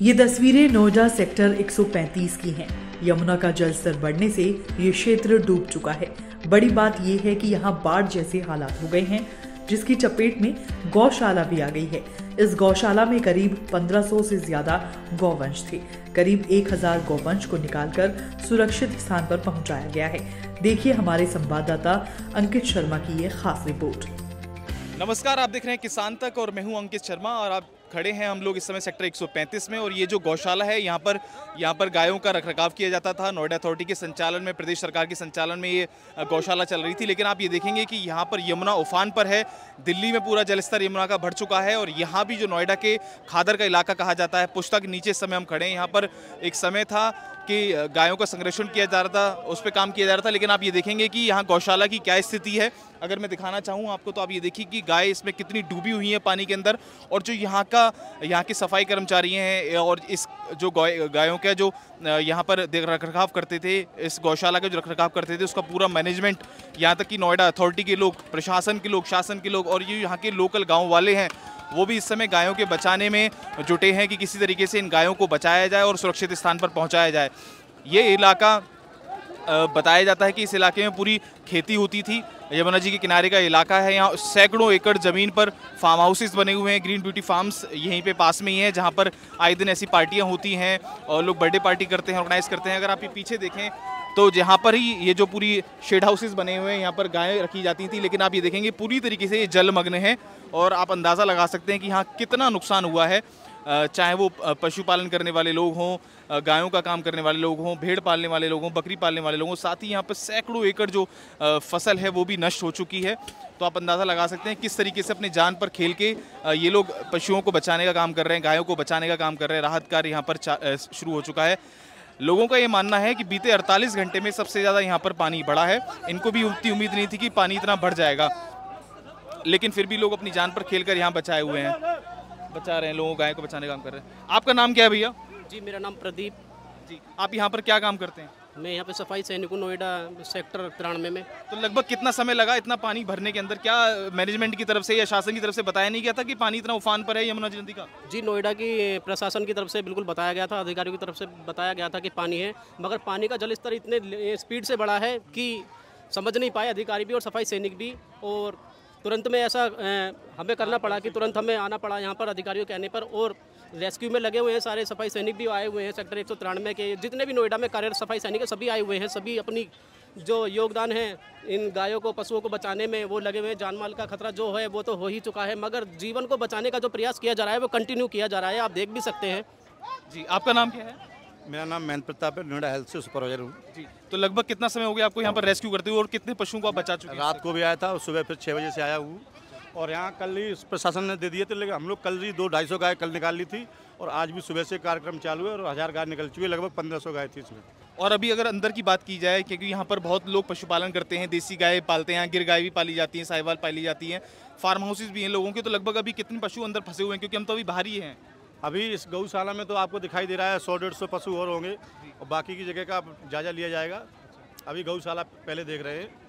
ये तस्वीरें नोएडा सेक्टर 135 की हैं। यमुना का जल स्तर बढ़ने से ये क्षेत्र डूब चुका है। बड़ी बात यह है कि यहाँ बाढ़ जैसे हालात हो गए हैं, जिसकी चपेट में गौशाला भी आ गई है। इस गौशाला में करीब 1500 से ज़्यादा गौवंश थे। करीब 1000 गौवंश को निकालकर सुरक्षित स्थान पर पहुँचाया गया है। देखिए हमारे संवाददाता अंकित शर्मा की ये खास रिपोर्ट। नमस्कार, आप देख रहे हैं किसान तक और मैं हूँ अंकित शर्मा और आप खड़े हैं हम लोग इस समय सेक्टर 135 में और ये जो गौशाला है, यहाँ पर यहाँ पर गायों का रखरखाव किया जाता था। नोएडा अथॉरिटी के संचालन में, प्रदेश सरकार के संचालन में ये गौशाला चल रही थी। लेकिन आप ये देखेंगे कि यहाँ पर यमुना उफान पर है। दिल्ली में पूरा जलस्तर यमुना का भर चुका है और यहाँ भी जो नोएडा के खादर का इलाका कहा जाता है, पुस्तक नीचे समय हम खड़े हैं। यहाँ पर एक समय था कि गायों का संरक्षण किया जा रहा था, उस पर काम किया जा रहा था, लेकिन आप ये देखेंगे कि यहाँ गौशाला की क्या स्थिति है। अगर मैं दिखाना चाहूँ आपको तो आप ये देखिए कि गाय इसमें कितनी डूबी हुई है पानी के अंदर और जो यहाँ का, यहाँ के सफ़ाई कर्मचारी हैं और इस जो गायों का जो यहाँ पर रख रखाव करते थे, इस गौशाला का जो रख रखाव करते थे, उसका पूरा मैनेजमेंट यहाँ तक कि नोएडा अथॉरिटी के लोग, प्रशासन के लोग, शासन के लोग और ये यहाँ के लोकल गाँव वाले हैं वो भी इस समय गायों के बचाने में जुटे हैं कि किसी तरीके से इन गायों को बचाया जाए और सुरक्षित स्थान पर पहुँचाया जाए। ये इलाका बताया जाता है कि इस इलाके में पूरी खेती होती थी। यमुना जी के किनारे का इलाका है, यहाँ सैकड़ों एकड़ ज़मीन पर फार्म हाउसेस बने हुए हैं ग्रीन ब्यूटी फार्म्स यहीं पे पास में ही है, जहाँ पर आए दिन ऐसी पार्टियाँ होती हैं और लोग बर्थडे पार्टी करते हैं ऑर्गेनाइज करते हैं। अगर आप ये पीछे देखें तो जहाँ पर ही ये जो पूरी शेड हाउसेज बने हुए हैं, यहाँ पर गायें रखी जाती थी, लेकिन आप ये देखेंगे, पूरी तरीके से ये जलमग्न है और आप अंदाज़ा लगा सकते हैं कि यहाँ कितना नुकसान हुआ है। चाहे वो पशुपालन करने वाले लोग हों गायों का काम करने वाले लोग हों, भेड़ पालने वाले लोग हों, बकरी पालने वाले लोग हों, साथ ही यहाँ पर सैकड़ों एकड़ जो फ़सल है वो भी नष्ट हो चुकी है। तो आप अंदाज़ा लगा सकते हैं किस तरीके से अपने जान पर खेल के ये लोग पशुओं को बचाने का काम कर रहे हैं, गायों को बचाने का काम कर रहे हैं। राहत कार्य यहाँ पर शुरू हो चुका है। लोगों का ये मानना है कि बीते 48 घंटे में सबसे ज़्यादा यहाँ पर पानी बढ़ा है। इनको भी उतनी उम्मीद नहीं थी कि पानी इतना बढ़ जाएगा। लेकिन फिर भी लोग अपनी जान पर खेल कर यहाँ बचाए हुए हैं। बचा रहे हैं लोगों गाय को बचाने का काम कर रहे हैं। आपका नाम क्या है भैया? जी मेरा नाम प्रदीप। जी आप यहाँ पर क्या काम करते हैं? मैं यहाँ पे सफ़ाई सैनिक हूँ नोएडा सेक्टर तिरानवे में। तो लगभग कितना समय लगा इतना पानी भरने के अंदर? क्या मैनेजमेंट की तरफ़ से या शासन की तरफ़ से बताया नहीं गया था कि पानी इतना उफान पर है यमुना नदी का? जी नोएडा की प्रशासन की तरफ़ से बिल्कुल बताया गया था अधिकारियों की तरफ़ से बताया गया था कि पानी है मगर पानी का जल स्तर इतने स्पीड से बढ़ा है कि समझ नहीं पाए अधिकारी भी और सफ़ाई सैनिक भी और तुरंत में ऐसा हमें करना पड़ा कि तुरंत हमें आना पड़ा यहाँ पर अधिकारियों कहने पर और रेस्क्यू में लगे हुए हैं सारे सफ़ाई सैनिक भी आए हुए हैं सेक्टर एक सौ तिरानवे के जितने भी नोएडा में कार्यरत सफ़ाई सैनिक है सभी आए हुए हैं सभी अपनी जो योगदान है इन गायों को पशुओं को बचाने में वो लगे हुए हैं। जान माल का खतरा जो है वो तो हो ही चुका है मगर जीवन को बचाने का जो प्रयास किया जा रहा है वो कंटिन्यू किया जा रहा है आप देख भी सकते हैं। जी आपका नाम क्या है? मेरा नाम मैन प्रताप है नोएडा हेल्थ से सुपरवाइजर हूँ। जी तो लगभग कितना समय हो गया आपको यहाँ पर रेस्क्यू करते हुए और कितने पशुओं को आप बचा चुके हैं? रात को भी आया था और सुबह फिर छः बजे से आया हूँ। और यहाँ कल ही प्रशासन ने दे दिए थे लेकिन हम लोग कल ही दो ढाई सौ गाय कल निकाल ली थी और आज भी सुबह से कार्यक्रम चालू है और हज़ार गाय निकल चुकी है लगभग पंद्रह सौ गाय थी इसमें। और अभी अगर अंदर की बात की जाए क्योंकि यहाँ पर बहुत लोग पशुपालन करते हैं देसी गाय पालते हैं गिर गाय भी पाली जाती हैं साहिवाल पाली जाती हैं फार्म हाउसेज भी हैं लोगों के तो लगभग अभी कितने पशु अंदर फंसे हुए हैं क्योंकि हम तो अभी बाहर ही हैं। अभी इस गौशाला में तो आपको दिखाई दे रहा है सौ डेढ़ सौ पशु और होंगे और बाकी की जगह का जायजा लिया जाएगा। अभी गौशाला पहले देख रहे हैं।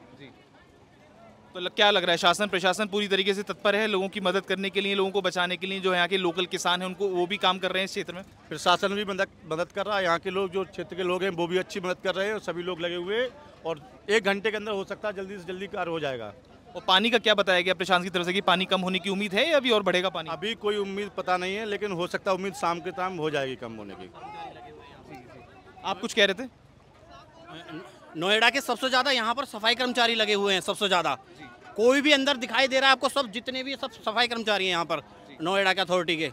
तो क्या लग रहा है? शासन प्रशासन पूरी तरीके से तत्पर है लोगों की मदद करने के लिए लोगों को बचाने के लिए? जो यहाँ के लोकल किसान हैं उनको वो भी काम कर रहे हैं इस क्षेत्र में? प्रशासन भी मदद मदद कर रहा है। यहाँ के लोग जो क्षेत्र के लोग हैं वो भी अच्छी मदद कर रहे हैं और सभी लोग लगे हुए और एक घंटे के अंदर हो सकता है जल्दी से जल्दी कार्य हो जाएगा। और पानी का क्या बताया गया प्रशासन की तरफ़ से कि पानी कम होने की उम्मीद है या अभी और बढ़ेगा पानी? अभी कोई उम्मीद पता नहीं है लेकिन हो सकता है उम्मीद शाम के टाइम हो जाएगी कम होने की। आप कुछ कह रहे थे? नोएडा के सबसे ज़्यादा यहाँ पर सफ़ाई कर्मचारी लगे हुए हैं सबसे ज़्यादा। कोई भी अंदर दिखाई दे रहा है आपको सब जितने भी सब सफ़ाई कर्मचारी हैं यहाँ पर नोएडा के अथॉरिटी के।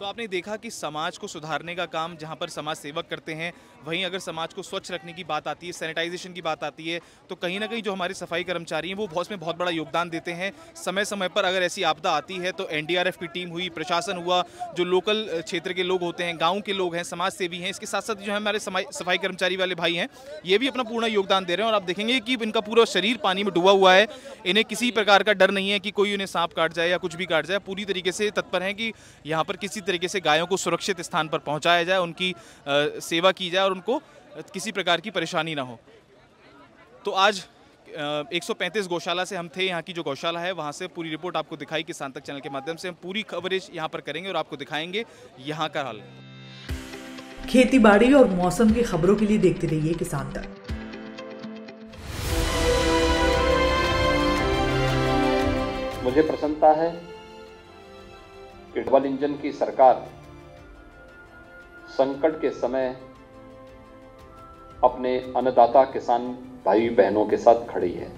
तो आपने देखा कि समाज को सुधारने का काम जहाँ पर समाज सेवक करते हैं, वहीं अगर समाज को स्वच्छ रखने की बात आती है, सैनिटाइजेशन की बात आती है तो कहीं ना कहीं जो हमारे सफ़ाई कर्मचारी हैं, वो बहुत में बहुत बड़ा योगदान देते हैं। समय समय पर अगर ऐसी आपदा आती है तो एनडीआरएफ की टीम हुई, प्रशासन हुआ, जो लोकल क्षेत्र के लोग होते हैं, गाँव के लोग हैं समाज सेवी हैं, इसके साथ साथ जो है हमारे सफ़ाई कर्मचारी वाले भाई हैं, ये भी अपना पूर्ण योगदान दे रहे हैं। और आप देखेंगे कि इनका पूरा शरीर पानी में डूबा हुआ है। इन्हें किसी प्रकार का डर नहीं है कि कोई उन्हें सांप काट जाए या कुछ भी काट जाए। पूरी तरीके से तत्पर हैं कि यहाँ पर किसी तरीके से गायों को सुरक्षित स्थान पर पहुँचाया जाए उनकी सेवा की जाए और उनको किसी प्रकार की परेशानी ना हो। तो आज 135 गौशाला से हम थे यहाँ की जो गौशाला है वहाँ से पूरी रिपोर्ट आपको दिखाई किसान तक चैनल के माध्यम से। हम पूरी कवरेज यहाँ पर करेंगे और आपको दिखाएँगे यहाँ का हाल। खेती बाड़ी और मौसम की खबरों के लिए देखते रहिए किसान तक मुझे प्रसन्नता है कि डबल इंजन की सरकार संकट के समय अपने अन्नदाता किसान भाई बहनों के साथ खड़ी है।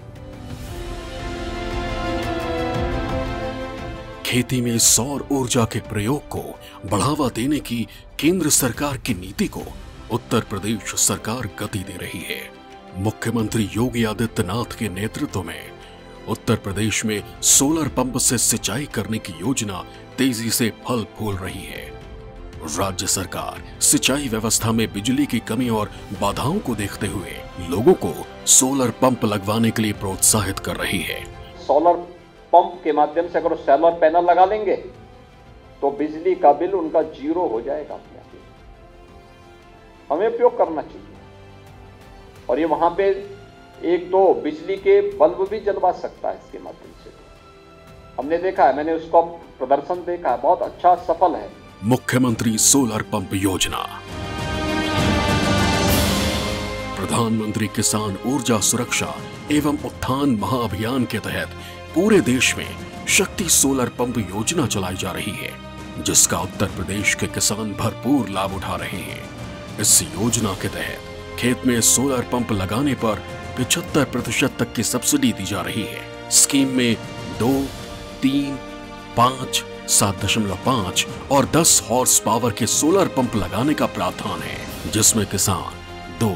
खेती में सौर ऊर्जा के प्रयोग को बढ़ावा देने की केंद्र सरकार की नीति को उत्तर प्रदेश सरकार गति दे रही है। मुख्यमंत्री योगी आदित्यनाथ के नेतृत्व में उत्तर प्रदेश में सोलर पंप से सिंचाई करने की योजना तेज़ी से फल फूल रही है। राज्य सरकार सिंचाई व्यवस्था में बिजली की कमी और बाधाओं को देखते हुए लोगों को सोलर पंप लगवाने के लिए प्रोत्साहित कर रही है। सोलर पंप के माध्यम से अगर सोलर पैनल लगा लेंगे तो बिजली का बिल उनका ज़ीरो हो जाएगा हमें उपयोग करना चाहिए। और ये वहाँ पे एक दो बिजली के बल्ब भी जलवा सकता है इसके माध्यम से। हमने देखा है, मैंने उसका प्रदर्शन देखा है, बहुत अच्छा सफल है। मुख्यमंत्री सोलर पंप योजना। प्रधानमंत्री किसान ऊर्जा सुरक्षा एवं उत्थान महाअभियान के तहत पूरे देश में शक्ति सोलर पंप योजना चलाई जा रही है, जिसका उत्तर प्रदेश के किसान भरपूर लाभ उठा रहे हैं। इस योजना के तहत खेत में सोलर पंप लगाने पर पिछहत्तर प्रतिशत तक की सब्सिडी दी जा रही है। स्कीम में दो तीन, पाँच, सात दशमलव पाँच और दस हॉर्स पावर के सोलर पंप लगाने का प्रावधान है, जिसमें किसान दो,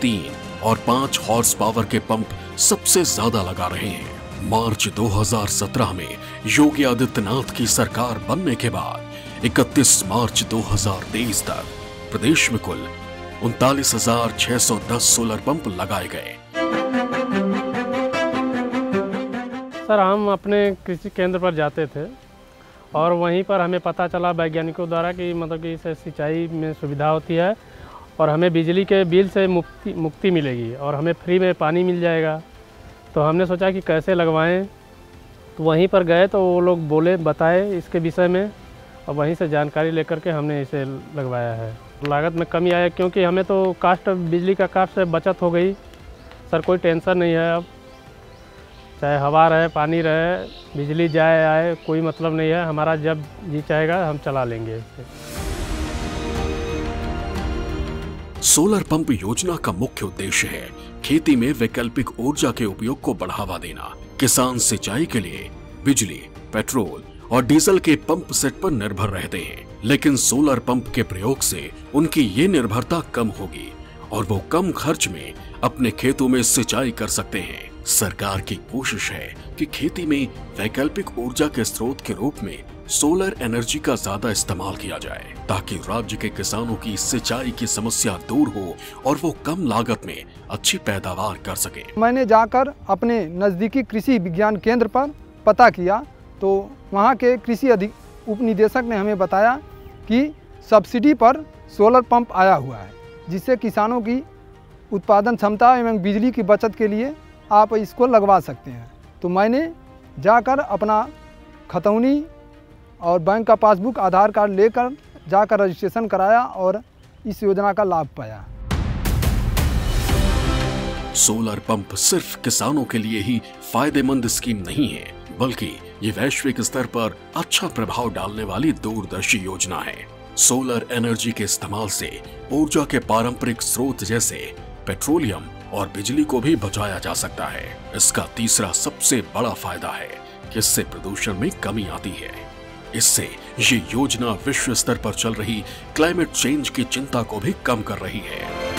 तीन और पाँच हॉर्स पावर के पंप सबसे ज़्यादा लगा रहे हैं। मार्च 2017 में योगी आदित्यनाथ की सरकार बनने के बाद 31 मार्च 2023 तक प्रदेश में कुल उनतालीस सोलर पंप लगाए गए। सर, हम अपने कृषि केंद्र पर जाते थे और वहीं पर हमें पता चला वैज्ञानिकों द्वारा कि मतलब कि इसे सिंचाई में सुविधा होती है और हमें बिजली के बिल से मुक्ति मुक्ति मिलेगी और हमें फ्री में पानी मिल जाएगा। तो हमने सोचा कि कैसे लगवाएँ? तो वहीं पर गए तो वो लोग बोले, बताए इसके विषय में। और वहीं से जानकारी लेकर के हमने इसे लगवाया है। लागत में कमी आया क्योंकि हमें तो कास्ट बिजली का कास्ट से बचत हो गई। सर, कोई टेंशन नहीं है अब। चाहे हवा रहे, पानी रहे, बिजली जाए, आए, कोई मतलब नहीं है। हमारा जब जी चाहेगा, हम चला लेंगे इसे। सोलर पंप योजना का मुख्य उद्देश्य है खेती में वैकल्पिक ऊर्जा के उपयोग को बढ़ावा देना। किसान सिंचाई के लिए बिजली, पेट्रोल और डीजल के पंप सेट पर निर्भर रहते हैं। लेकिन सोलर पंप के प्रयोग से उनकी ये निर्भरता कम होगी। और वो कम खर्च में अपने खेतों में सिंचाई कर सकते हैं। सरकार की कोशिश है कि खेती में वैकल्पिक ऊर्जा के स्रोत के रूप में सोलर एनर्जी का ज़्यादा इस्तेमाल किया जाए, ताकि राज्य के किसानों की सिंचाई की समस्या दूर हो और वो कम लागत में अच्छी पैदावार कर सके। मैंने जाकर अपने नज़दीकी कृषि विज्ञान केंद्र पर पता किया तो वहाँ के कृषि अधिक उप निदेशक ने हमें बताया कि सब्सिडी पर सोलर पंप आया हुआ है। जिससे किसानों की उत्पादन क्षमता एवं बिजली की बचत के लिए आप इसको लगवा सकते हैं। तो मैंने जाकर अपना खतौनी और बैंक का पासबुक, आधार कार्ड लेकर जाकर रजिस्ट्रेशन कराया और इस योजना का लाभ पाया। सोलर पंप सिर्फ़ किसानों के लिए ही फ़ायदेमंद स्कीम नहीं है, बल्कि ये वैश्विक स्तर पर अच्छा प्रभाव डालने वाली दूरदर्शी योजना है। सोलर एनर्जी के इस्तेमाल से ऊर्जा के पारंपरिक स्रोत जैसे पेट्रोलियम और बिजली को भी बचाया जा सकता है। इसका तीसरा सबसे बड़ा फ़ायदा है कि इससे प्रदूषण में कमी आती है। इससे ये योजना विश्व स्तर पर चल रही क्लाइमेट चेंज की चिंता को भी कम कर रही है।